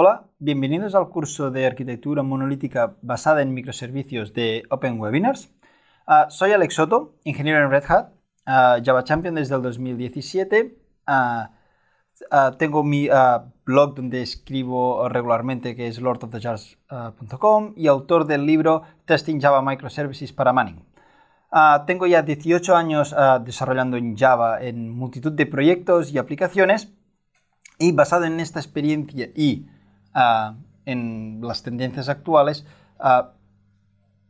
Hola, bienvenidos al curso de arquitectura monolítica basada en microservicios de Open Webinars. Ah, soy Alex Soto, ingeniero en Red Hat, ah, Java Champion desde el 2017. Ah, tengo mi blog donde escribo regularmente que es lordofthejars.com y autor del libro Testing Java Microservices para Manning. tengo ya 18 años desarrollando en Java en multitud de proyectos y aplicaciones y basado en esta experiencia y en las tendencias actuales,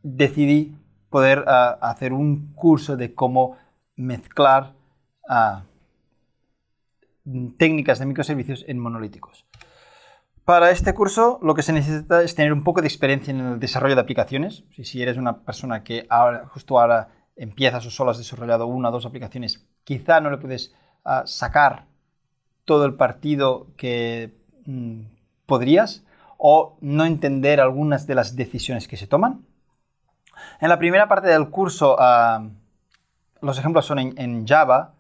decidí poder hacer un curso de cómo mezclar técnicas de microservicios en monolíticos. Para este curso lo que se necesita es tener un poco de experiencia en el desarrollo de aplicaciones. Si, si eres una persona que ahora, justo ahora empiezas o solo has desarrollado una o dos aplicaciones, quizá no le puedes sacar todo el partido que mm, podrías o no entender algunas de las decisiones que se toman. En la primera parte del curso ah, los ejemplos son en, Java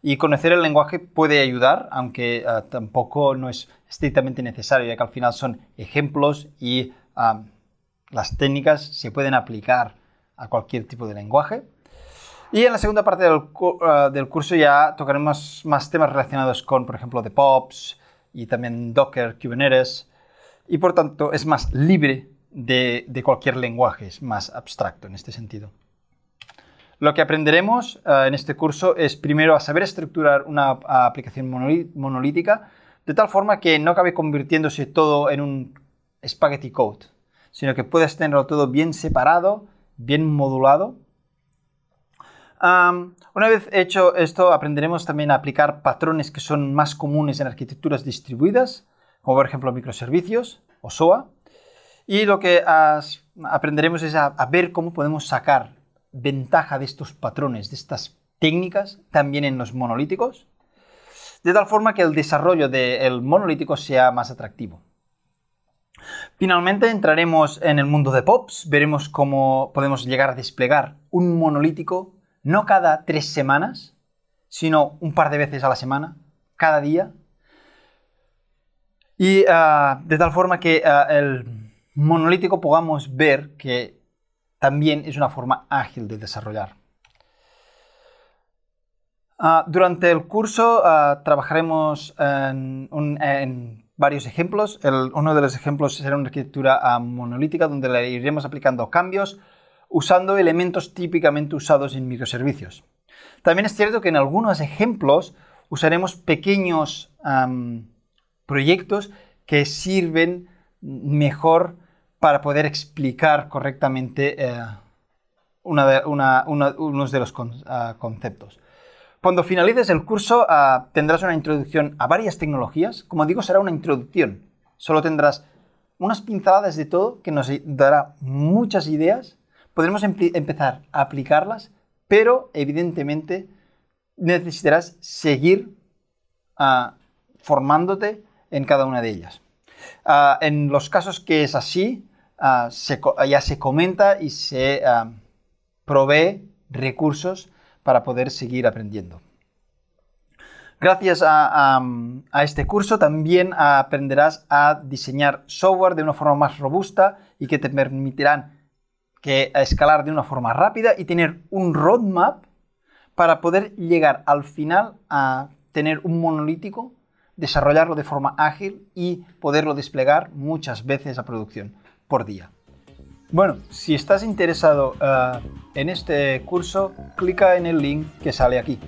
y conocer el lenguaje puede ayudar, aunque ah, tampoco no es estrictamente necesario, ya que al final son ejemplos y ah, las técnicas se pueden aplicar a cualquier tipo de lenguaje. Y en la segunda parte del, curso ya tocaremos más temas relacionados con, por ejemplo, DevOps, y también Docker, Kubernetes, y por tanto es más libre de, cualquier lenguaje, es más abstracto en este sentido. Lo que aprenderemos eh, en este curso es primero a saber estructurar una aplicación monolítica de tal forma que no acabe convirtiéndose todo en un spaghetti code, sino que puedas tenerlo todo bien separado, bien modulado una vez hecho esto, aprenderemos también a aplicar patrones que son más comunes en arquitecturas distribuidas, como por ejemplo microservicios o SOA. Y lo que aprenderemos es a, ver cómo podemos sacar ventaja de estos patrones, de estas técnicas, también en los monolíticos, de tal forma que el desarrollo del monolítico sea más atractivo. Finalmente entraremos en el mundo de POPs, veremos cómo podemos llegar a desplegar un monolítico no cada tres semanas, sino un par de veces a la semana, cada día. Y ah, de tal forma que ah, el monolítico podamos ver que también es una forma ágil de desarrollar. Ah, durante el curso trabajaremos en, varios ejemplos. uno de los ejemplos será una arquitectura monolítica donde le iremos aplicando cambios usando elementos típicamente usados en microservicios. También es cierto que en algunos ejemplos usaremos pequeños proyectos que sirven mejor para poder explicar correctamente eh, unos de los ah, conceptos. Cuando finalices el curso ah, tendrás una introducción a varias tecnologías. Como digo, será una introducción. Solo tendrás unas pinceladas de todo que nos dará muchas ideas podremos empezar a aplicarlas, pero evidentemente necesitarás seguir ah, formándote en cada una de ellas. Ah, en los casos que es así, ah, ya se comenta y se provee recursos para poder seguir aprendiendo. Gracias a, este curso también aprenderás a diseñar software de una forma más robusta y que te permitirán que escalar de una forma rápida y tener un roadmap para poder llegar al final a tener un monolítico, desarrollarlo de forma ágil y poderlo desplegar muchas veces a producción por día. Bueno, si estás interesado eh, en este curso, clica en el link que sale aquí.